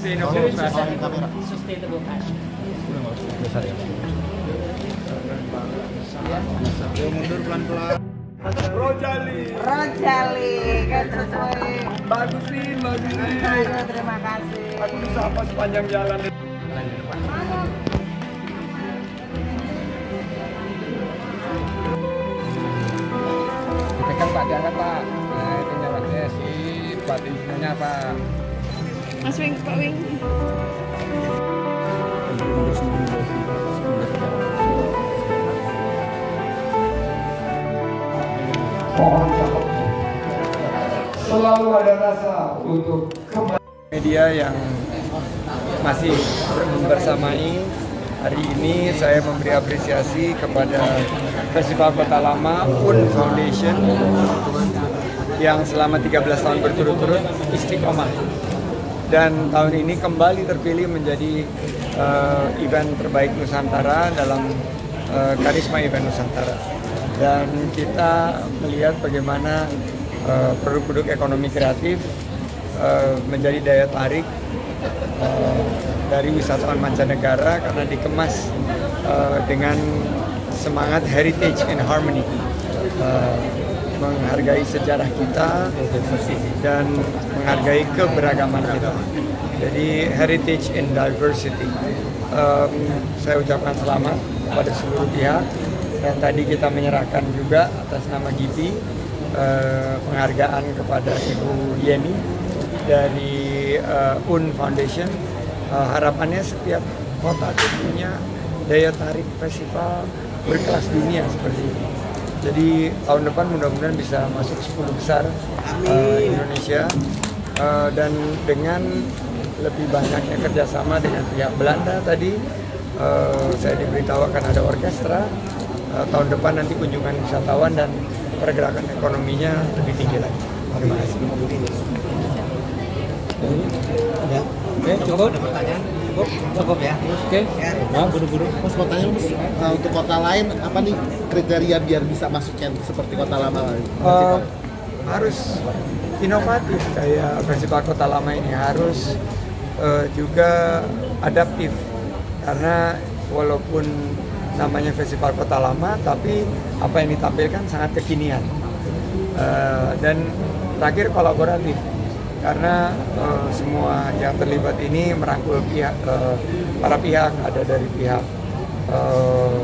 Sustainable fashion. mundur pelan-pelan. Rojali. Rojali kan sesuai. Bagusin, bagusin. Aduh, terima kasih. Aku disapa sepanjang jalan. Dipegang Pak, diangkat Pak. Nah, itu nyawatnya si Pak ininya Pak. Mas Wing, Pak Wing. Selalu ada rasa untuk kembali. media yang masih bersamai hari ini saya memberi apresiasi kepada Festival Kota Lama Un Foundation yang selama 13 tahun berturut-turut istiqomah dan tahun ini kembali terpilih menjadi eh, event terbaik Nusantara dalam eh, karisma event Nusantara. Dan kita melihat bagaimana eh, produk-produk ekonomi kreatif eh, menjadi daya tarik eh, dari wisatawan mancanegara karena dikemas eh, dengan semangat heritage and harmony. Eh, menghargai sejarah kita dan menghargai keberagaman kita jadi heritage and diversity Em, saya ucapkan selamat kepada seluruh pihak dan tadi kita menyerahkan juga atas nama GIPI eh, penghargaan kepada Ibu Yeni dari eh, UN Foundation. Eh, harapannya setiap kota punya daya tarik festival berkelas dunia seperti ini. Jadi tahun depan mudah-mudahan bisa masuk 10 besar eh, Indonesia Eh, dan dengan lebih banyaknya kerjasama dengan pihak Belanda tadi eh, saya diberitahu akan ada orkestra Eh, tahun depan nanti kunjungan wisatawan dan pergerakan ekonominya lebih tinggi lagi. Terima kasih. Oke, cukup. Cukup, cukup ya. Oke. Nah, buru-buru. Mas mau tanya mas, nah, untuk kota lain apa nih kriteria biar bisa masuk yang seperti kota lama? Eh, harus inovatif kayak festival kota lama ini harus eh, juga adaptif karena walaupun namanya festival kota lama tapi apa yang ditampilkan sangat kekinian Eh, dan terakhir kolaboratif karena eh, semua yang terlibat ini merangkul pihak eh, para pihak ada dari pihak eh,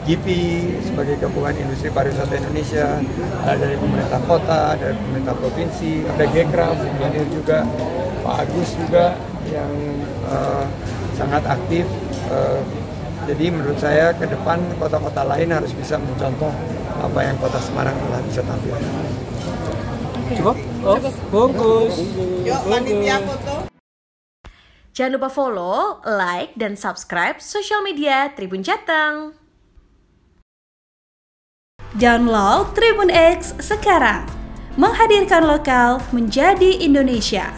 GIPI sebagai gabungan industri pariwisata Indonesia, ada dari pemerintah kota, dari pemerintah provinsi, ada Gekraf yang juga, Pak Agus juga yang eh, sangat aktif. Eh, jadi menurut saya ke depan kota-kota lain harus bisa mencontoh apa yang kota Semarang telah bisa tampilkan. Cukup? Oh, bungkus. Yuk, panitia foto. Jangan lupa follow, like, dan subscribe sosial media Tribun Jateng. Download Tribun X sekarang. Menghadirkan lokal menjadi Indonesia.